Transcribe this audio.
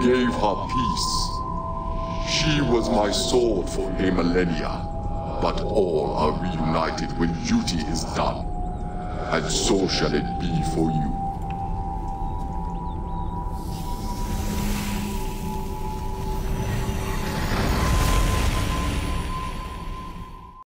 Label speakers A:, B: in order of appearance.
A: gave her peace. She was my sword for a millennia, but all are reunited when duty is done. And so shall it be for you.